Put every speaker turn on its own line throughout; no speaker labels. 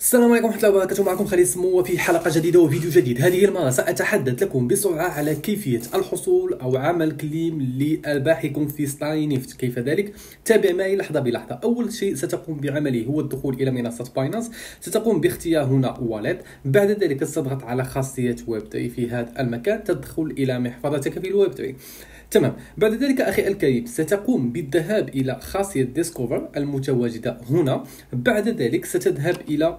السلام عليكم ورحمة الله وبركاته. معكم خالد سمو وفي حلقة جديدة وفيديو جديد. هذه المرة سأتحدث لكم بسرعة على كيفية الحصول أو عمل claim لأرباحكم في StarryNift كيف ذلك؟ تابع معي لحظة بلحظة. أول شيء ستقوم بعمله هو الدخول إلى منصة باينانس ستقوم باختيار هنا wallet بعد ذلك ستضغط على خاصية ويب 3 في هذا المكان. تدخل إلى محفظتك في الويب 3 تمام. بعد ذلك أخي الكريم ستقوم بالذهاب إلى خاصية Discover المتواجدة هنا. بعد ذلك ستذهب إلى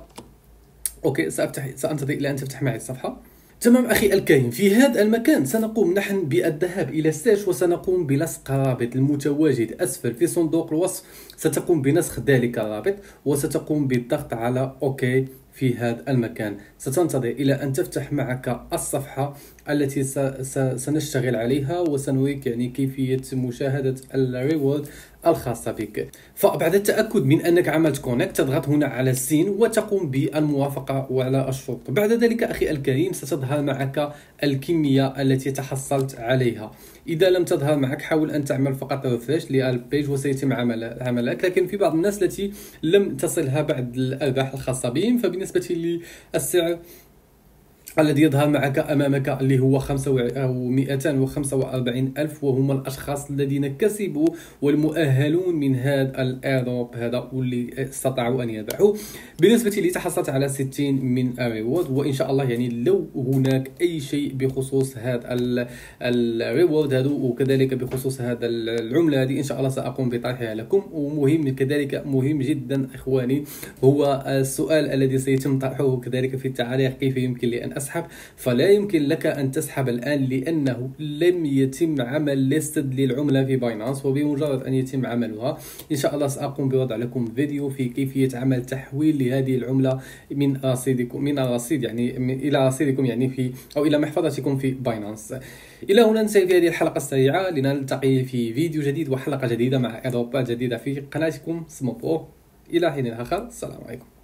okay سأفتح سأنتظر إلى أن تفتح معي الصفحة. تمام أخي الكريم في هذا المكان سنقوم نحن بالذهاب إلى search وسنقوم بلصق الرابط المتواجد أسفل في صندوق الوصف. ستقوم بنسخ ذلك الرابط وستقوم بالضغط على okay في هذا المكان. ستنتظر إلى أن تفتح معك الصفحة التي سنشتغل عليها وسنريك يعني كيفية مشاهدة ال reward الخاصة بك. فبعد التأكد من أنك عملت connect تضغط هنا على ال sign وتقوم بالموافقة وعلى الشروط. بعد ذلك أخي الكريم ستظهر معك الكمية التي تحصلت عليها. إذا لم تظهر معك حاول أن تعمل فقط refresh لل page وسيتم عمل عملك. لكن في بعض الناس التي لم تصلها بعد الأرباح الخاصة بهم فبالنسبة للسعر الذي يظهر معك أمامك اللي هو 5 أو 245 ألف وهم الأشخاص الذين كسبوا والمؤهلون من هذا ال airdrop هذا واللي استطاعوا أن يربحوا بالنسبة لي تحصلت على 60 من ال reward وإن شاء الله يعني لو هناك أي شيء بخصوص هذا ال reward هذا وكذلك بخصوص هذا العملة هذه إن شاء الله سأقوم بطرحها لكم. ومهم كذلك مهم جدا إخواني هو السؤال الذي سيتم طرحه كذلك في التعاليق كيف يمكن لي أن تسحب فلا يمكن لك أن تسحب الآن لأنه لم يتم عمل listed للعملة في Binance وبمجرد أن يتم عملها إن شاء الله سأقوم بوضع لكم فيديو في كيفية عمل تحويل لهذه العملة من رصيدكم من الرصيد يعني إلى رصيدكم يعني في أو إلى محفظتكم في باينانس إلى هنا ننتهي في هذه الحلقة السريعة لنلتقي في فيديو جديد وحلقة جديدة مع إضافات جديدة في قناتكم سموبو إلى حين آخر السلام عليكم.